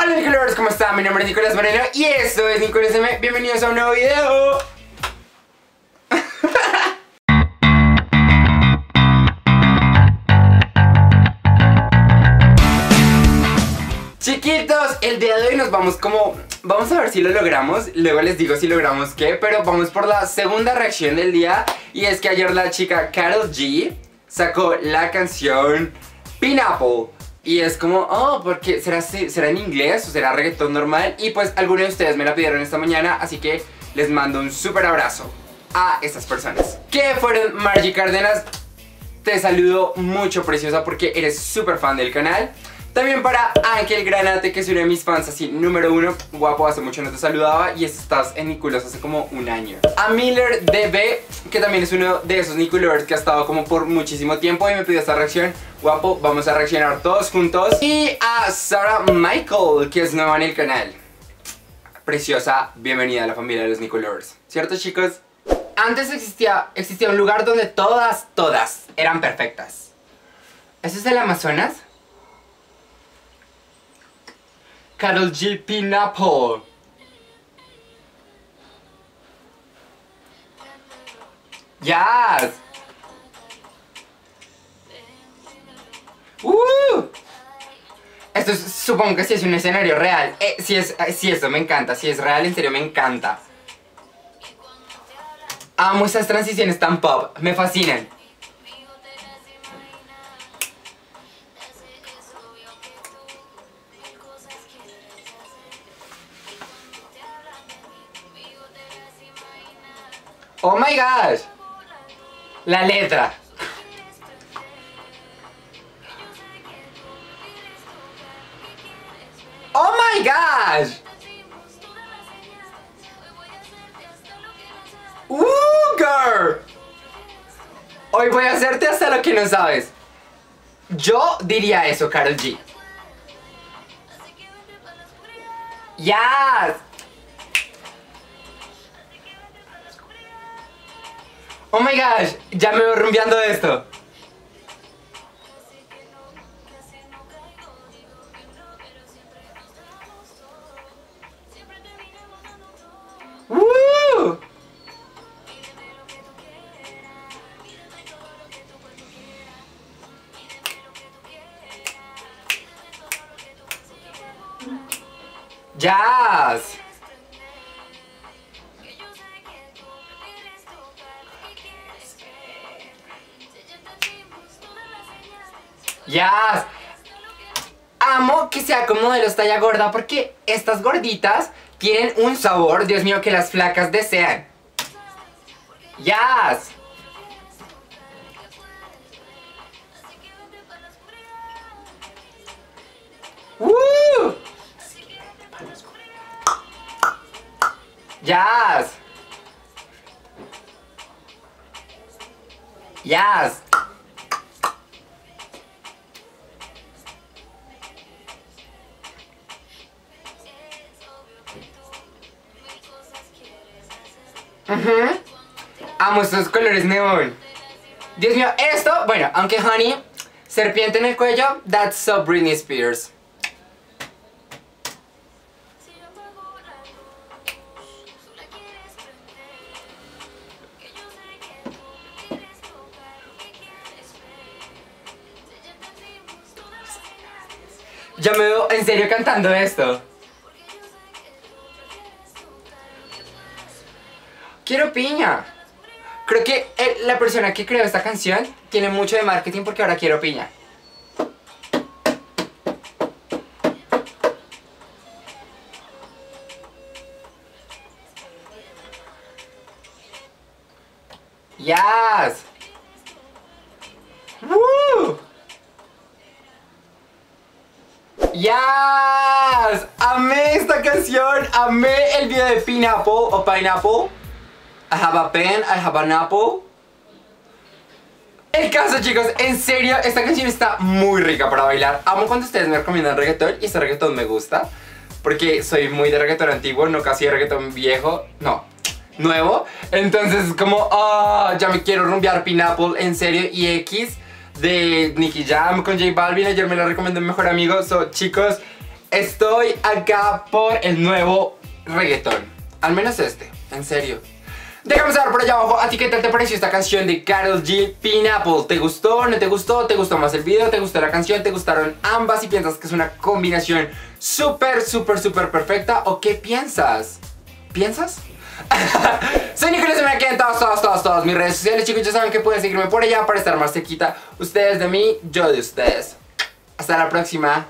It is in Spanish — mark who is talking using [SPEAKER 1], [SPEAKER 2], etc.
[SPEAKER 1] Hola Nicolás, ¿cómo están? Mi nombre es Nicolás Moreno y esto es Nicolás M. Bienvenidos a un nuevo video. Chiquitos, el día de hoy nos vamos como... Vamos a ver si lo logramos, luego les digo si logramos qué, pero vamos por la segunda reacción del día y es que ayer la chica Carol G sacó la canción Pineapple y es como, oh, porque será, será en inglés o será reggaetón normal y pues algunos de ustedes me la pidieron esta mañana, así que les mando un súper abrazo a estas personas. Que fueron Margie Cárdenas, te saludo mucho preciosa porque eres súper fan del canal. También para Ángel Granate, que es uno de mis fans así, número uno. Guapo, hace mucho no te saludaba y estás en Nicolas hace como un año. A Miller DB, que también es uno de esos Nicolovers que ha estado como por muchísimo tiempo y me pidió esta reacción. Guapo, vamos a reaccionar todos juntos. Y a Sarah Michael, que es nueva en el canal. Preciosa, bienvenida a la familia de los Nicolovers. ¿Cierto, chicos? Antes existía, existía un lugar donde todas, todas eran perfectas. ¿Eso es el Amazonas? Carol G. Pineapple. Yes. Uh. Esto es, supongo que sí es un escenario real. Eh, si es, eh, si eso me encanta. Si es real, en serio me encanta. Amo esas transiciones tan pop. Me fascinan. Oh my gosh. La letra. Oh my gosh. Uh, girl. Hoy voy a hacerte hasta lo que no sabes. Yo diría eso, Carol G. Yes. Oh my gosh, ya me voy rumbeando esto. ¡Woo! Yes. Amo que sea como de los talla gorda porque estas gorditas tienen un sabor, Dios mío, que las flacas desean. Yes. Woo. Yes. Amo estos colores neón. Dios mío, esto, bueno, aunque honey, serpiente en el cuello, that's so Britney Spears. Yo me veo en serio cantando esto. Quiero piña. Creo que eh, la persona que creó esta canción tiene mucho de marketing porque ahora quiero piña. Yes. Woo. Yes. Amé esta canción. Amé el video de Pineapple o Pineapple. I have a pen, I have an apple. El caso chicos, en serio, esta canción está muy rica para bailar. Amo cuando ustedes me recomiendan reggaetón y este reggaetón me gusta. Porque soy muy de reggaetón antiguo, no casi de reggaetón viejo. No, nuevo. Entonces como, ah, ya me quiero rumbear Pineapple, en serio, y X de Nicky Jam con J Balvin. Ayer me la recomendó mi mejor amigo. So chicos, estoy acá por el nuevo reggaetón. Al menos este, en serio. Déjame saber por allá abajo a ti qué tal te pareció esta canción de Karol G Pineapple. ¿Te gustó? ¿No te gustó? ¿Te gustó más el video? ¿Te gustó la canción? ¿Te gustaron ambas? ¿Y piensas que es una combinación súper, súper, súper perfecta? ¿O qué piensas? ¿Piensas? Soy Nicolás y me quedan todos, todos, todos, todos mis redes sociales, chicos. Ya saben que pueden seguirme por allá para estar más cerquita. Ustedes de mí, yo de ustedes. Hasta la próxima.